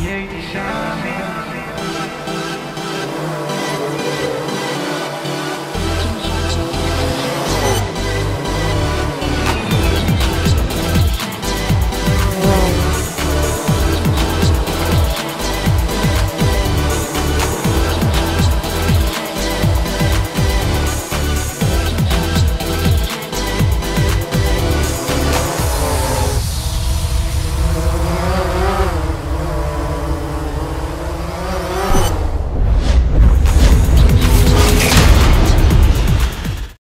creation.